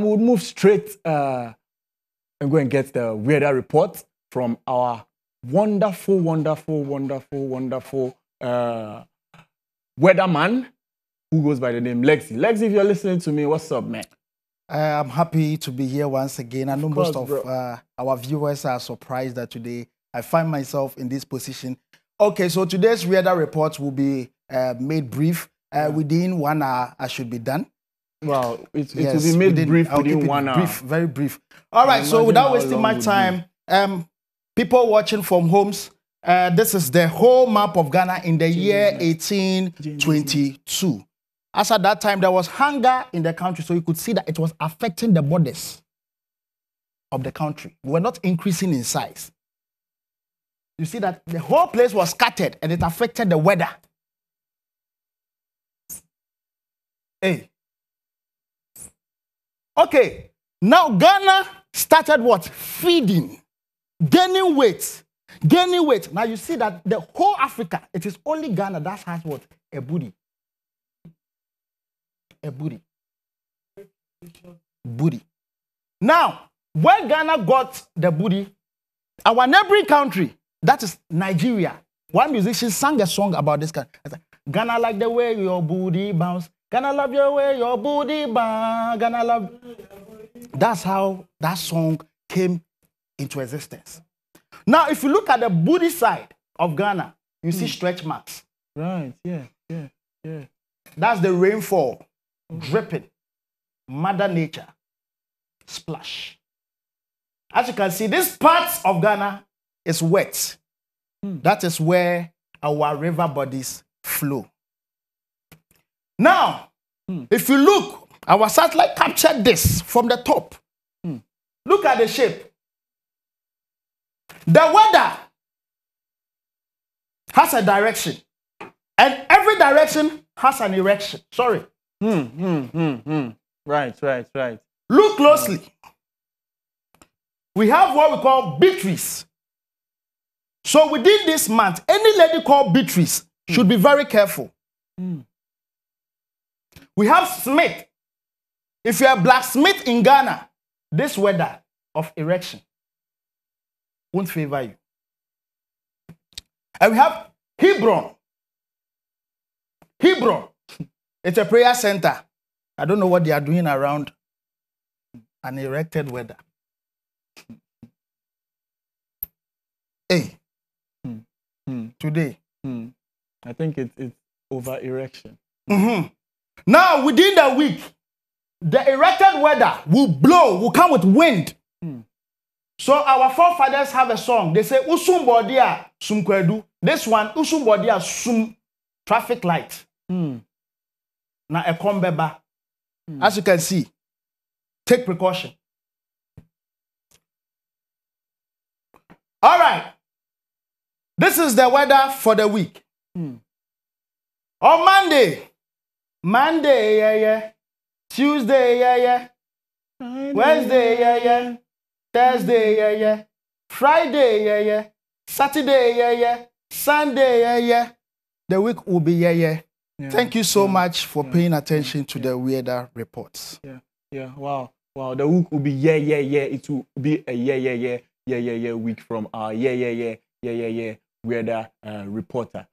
We'll move straight uh, and go and get the weather report from our wonderful, wonderful, wonderful, wonderful uh, weatherman who goes by the name Lekzy. Lekzy, if you're listening to me, what's up, man? Uh, I'm happy to be here once again. I know Of most of uh, our viewers are surprised that today I find myself in this position. Okay, so today's weather report will be uh, made brief. Uh, Within one hour, I should be done. Well, it, it Yes, will be made within- brief within it one hour. Brief, very brief. All right, so without wasting my time, um, people watching from homes, uh, this is the whole map of Ghana in the year 1822. As at that time, there was hunger in the country, so you could see that it was affecting the borders of the country. We were not increasing in size. You see that the whole place was scattered and it affected the weather. Hey. Okay, now Ghana started what? Feeding, gaining weight, gaining weight. Now you see that the whole Africa, it is only Ghana that has what? A booty. A booty. Booty. Now, where Ghana got the booty, our neighboring country, that is Nigeria. One musician sang a song about this said, Ghana like the way your booty bounce. Ghana love your way your booty bounce. Ghana love. That's how that song came into existence. Now, if you look at the booty side of Ghana, you see stretch marks. Right, yeah, yeah, yeah. That's the rainfall dripping. Mother Nature. Splash. As you can see, this part of Ghana is wet. That is where our river bodies flow. Now, if you look, our satellite captured this from the top. Look at the shape. The weather has a direction, and every direction has an erection. Sorry. Hmm. Right, right, right. Look closely. We have what we call Beatrice. So within this month, any lady called Beatrice should be very careful. We have Smith. If you're a blacksmith in Ghana, this weather of erection won't favor you. And we have Hebron. Hebron. It's a prayer center. I don't know what they are doing around an erected weather. Hey, Hmm, today. hmm. I think it, it's over erection. Mhm. Now, within the week, the erected weather will blow, will come with wind. So our forefathers have a song. They say, Usum bodia sum kwedu. This one, Usum bodia sum traffic light. Hmm. Na ekombeba. As you can see, take precaution. All right. This is the weather for the week. Hmm. On Monday, Monday, yeah, yeah. Tuesday, yeah, yeah. Wednesday, yeah, yeah. Thursday, yeah, yeah. Friday, yeah, yeah. Saturday, yeah, yeah. Sunday, yeah, yeah. The week will be, yeah, yeah. Yeah, Thank you so yeah, much for yeah, paying attention to the weather reports. Yeah, yeah, wow, wow. The week will be yeah, yeah, yeah. It will be a yeah, yeah, yeah, yeah, yeah, yeah week from our yeah, yeah, yeah, yeah, yeah, yeah weather uh, reporter.